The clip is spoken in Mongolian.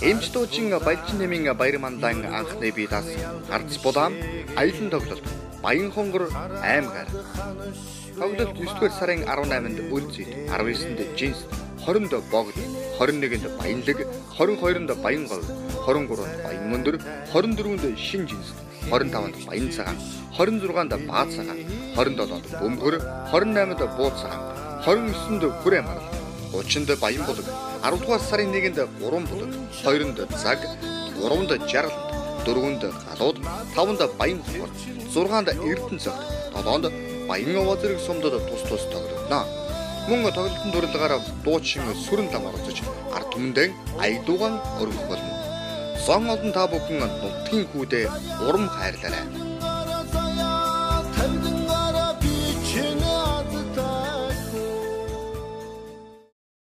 Эмч дуучин Балжин нэмийн баяр мандан анхны бие даас гарц булаам аялан тоглолт Баян хонгор аймгаар Тоглолт 9-р сарын 18-нд Үлзий, 19-нд Жинс, 20-нд Богд, 21-нд Баянлаг, 22-нд Баянгол, 23-нд Баян өндөр, 24-нд Шин Жинс, 25-нд Баян цагаан, 26-нд Бааз цагаан, 27-нд Бөмбөр, 28-нд Бууз цагаан, 29-нд Хүрээ марал, 30-нд Баян булаг, 10-р сарын 1-нд 3 булаг, 2-нд Цаг, 3-нд Жаргал, 4-нд Галууд, 5-нд Баян хор, 6-нд Эрдэнэ цагт, 7-нд Баян овоо зэрэг сумдад тус тус тоглогдно. Мөн тоглолтын дурлалаараа дуучин сүрэн лам оролцож ард түмэндээ аялуугаан өргөх болно. Сон олон та бүхэн нутгийн хүүдээ урам хайрлаарай.